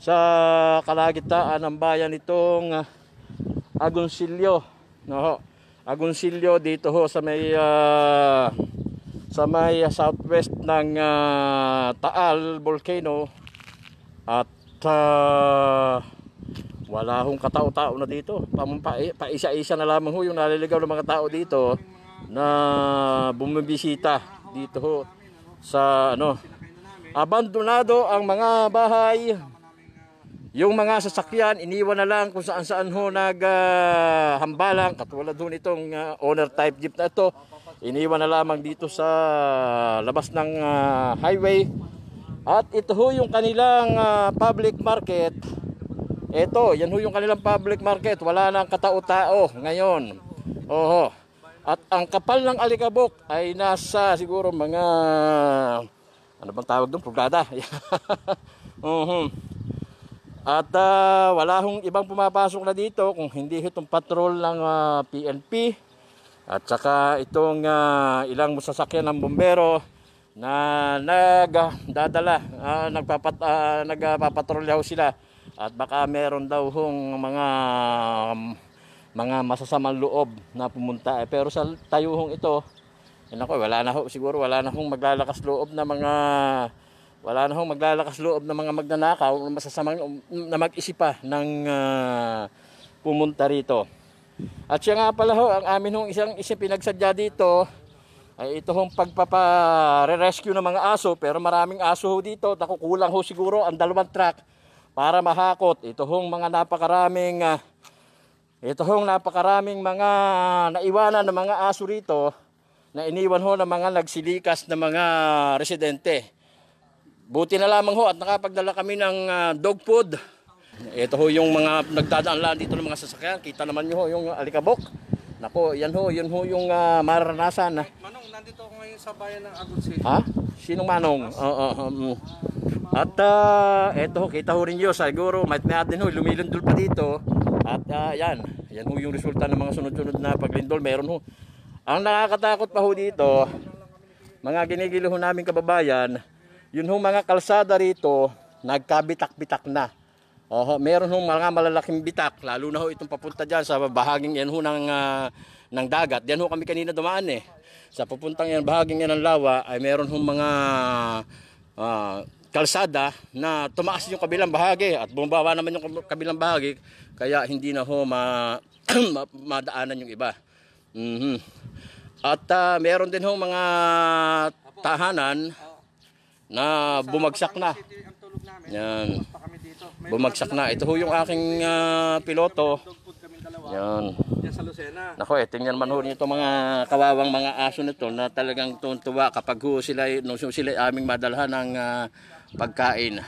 sa kalagitnaan ng bayan itong uh, Agoncillo. No, Agoncillo dito ho sa may ah, sa may southwest ng ah, Taal Volcano at ah, wala hong katao-tao na dito. Pampa, pa isa-isa na lamang ho yung naliligaw ng mga tao dito na bumibisita dito ho sa ano abandonado ang mga bahay yung mga sasakyan iniwan na lang kung saan saan ho naghambalang. Katulad ho nitong ah, owner type jeep na ito. Iniwan na lamang dito sa labas ng ah, highway. At ito ho yung kanilang ah, public market. Ito yan ho yung kanilang public market. Wala nang katao-tao ngayon. Oho. At ang kapal ng alikabok ay nasa siguro mga ano bang tawag doon? Pruglada. Uhum. At ah, wala hong ibang pumapasok na dito kung hindi itong patrol ng ah, PNP at saka itong ah, ilang sasakyan ng bombero na nagdadala, uh, nagpapat, ah, nagpapatrolya ho sila at baka meron daw hong mga mga masasamang loob na pumunta. Eh, pero sa tayuhong ito, eh, nako, wala na ho, siguro wala na hong maglalakas loob na mga wala na hong maglalakas loob na mga magnanakaw na masasamang na mag-isip pa ng ah, pumunta rito. At siya nga pala ho, ang amin hong isang isang pinagsadya dito ay ito hong pagpapa-rescue ng mga aso pero maraming aso ho dito. Nakukulang ho siguro ang dalawang truck para mahakot. Ito hong mga napakaraming ah, ito hong napakaraming mga naiwanan ng mga aso rito na iniwan ho ng mga nagsilikas na mga residente. Buti na lamang ho at nakapagdala kami ng ah, dog food. Ito ho yung mga nagdadaan lang dito ng mga sasakyan. Kita naman nyo ho yung alikabok. Nako, yan ho, yun ho yung ah, mararanasan. na Manong, nandito ako ngayon sa bayan ng Agon City. Ha? Sinong manong? Oo, um, At uh, eto, kita ho rin nyo, siguro, may may din ho, lumilindol pa dito. At ah, yan, yan ho yung resulta ng mga sunod-sunod na paglindol. Meron ho. Ang nakakatakot pa ho dito, mga ginigilo ho namin kababayan, yun ho mga kalsada rito, nagkabitak-bitak na. Oho, meron ho mga malalaking bitak, lalo na ho itong papunta dyan sa bahaging yan ho ng, ah, ng dagat. Diyan ho kami kanina dumaan eh. Sa papuntang yan, bahaging yan ng lawa, ay meron ho mga ah, kalsada na tumaas yung kabilang bahagi at bumaba naman yung kabilang bahagi kaya hindi na ho ma, ma- madaanan yung iba. Mhm. At ah, meron din ho mga tahanan na bumagsak na. Yan. Bumagsak na. Ito ho yung aking ah, piloto. Yan. Nako eh, tingnan man ho nito mga kawawang mga aso nito na talagang tuntuwa kapag ho sila, nung sila aming madalhan ng ah, pagkain.